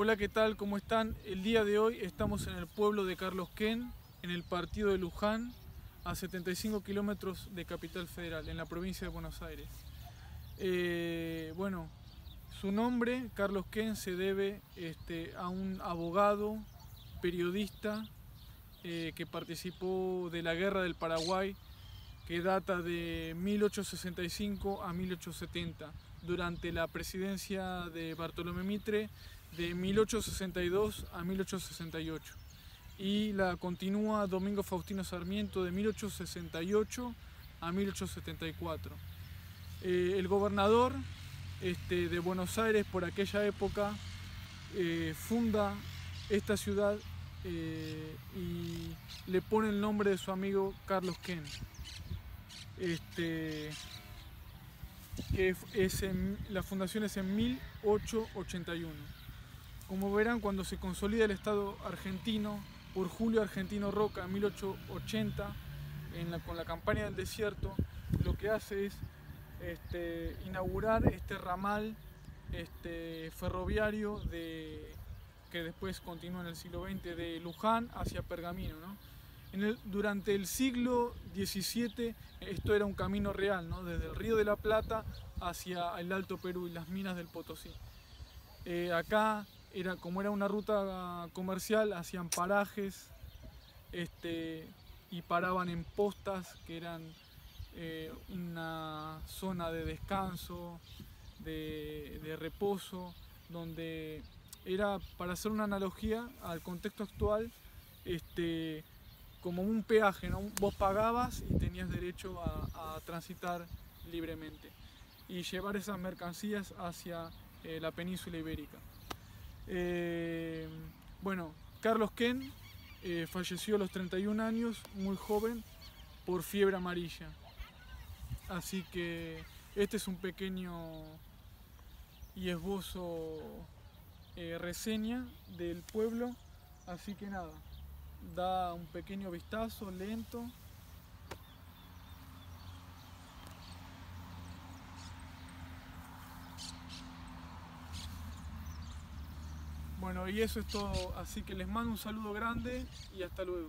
Hola, ¿qué tal? ¿Cómo están? El día de hoy estamos en el pueblo de Carlos Ken, en el partido de Luján, a 75 kilómetros de Capital Federal, en la provincia de Buenos Aires. Eh, bueno, su nombre, Carlos Ken, se debe este, a un abogado, periodista, eh, que participó de la Guerra del Paraguay, que data de 1865 a 1870, durante la presidencia de Bartolomé Mitre de 1862 a 1868 y la continúa Domingo Faustino Sarmiento de 1868 a 1874. Eh, el gobernador este, de Buenos Aires por aquella época eh, funda esta ciudad eh, y le pone el nombre de su amigo Carlos Ken. Este, que es la fundación es en 1881. Como verán, cuando se consolida el Estado argentino por Julio Argentino Roca en 1880, con la campaña del desierto, lo que hace es este, inaugurar este ramal este, ferroviario de, que después continúa en el siglo XX de Luján hacia Pergamino. durante el siglo XVII esto era un camino real, desde el río de la Plata hacia el Alto Perú y las minas del Potosí. Eh, acá era, como era una ruta comercial, hacían parajes este, y paraban en postas que eran eh, una zona de descanso, de, reposo, donde era, para hacer una analogía al contexto actual, este, como un peaje, ¿no? vos pagabas y tenías derecho a, transitar libremente y llevar esas mercancías hacia eh, la península ibérica. Eh, bueno, Carlos Ken eh, falleció a los 31 años, muy joven, por fiebre amarilla. Así que este es un pequeño y esbozo eh, reseña del pueblo. Así que nada, da un pequeño vistazo lento. Bueno, y eso es todo, así que les mando un saludo grande y hasta luego.